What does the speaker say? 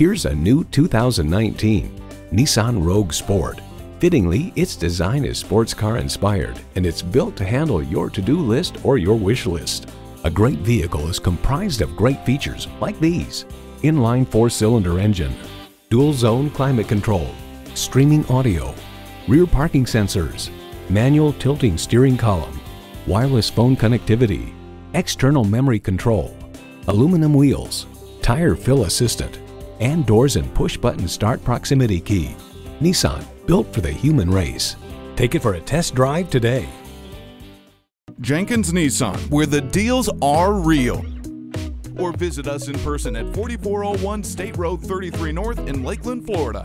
Here's a new 2019 Nissan Rogue Sport. Fittingly, its design is sports car inspired and it's built to handle your to-do list or your wish list. A great vehicle is comprised of great features like these. Inline four-cylinder engine, dual zone climate control, streaming audio, rear parking sensors, manual tilting steering column, wireless phone connectivity, external memory control, aluminum wheels, tire fill assistant, and doors and push button start proximity key. Nissan, built for the human race. Take it for a test drive today. Jenkins Nissan, where the deals are real. Or visit us in person at 4401 State Road 33 North in Lakeland, Florida.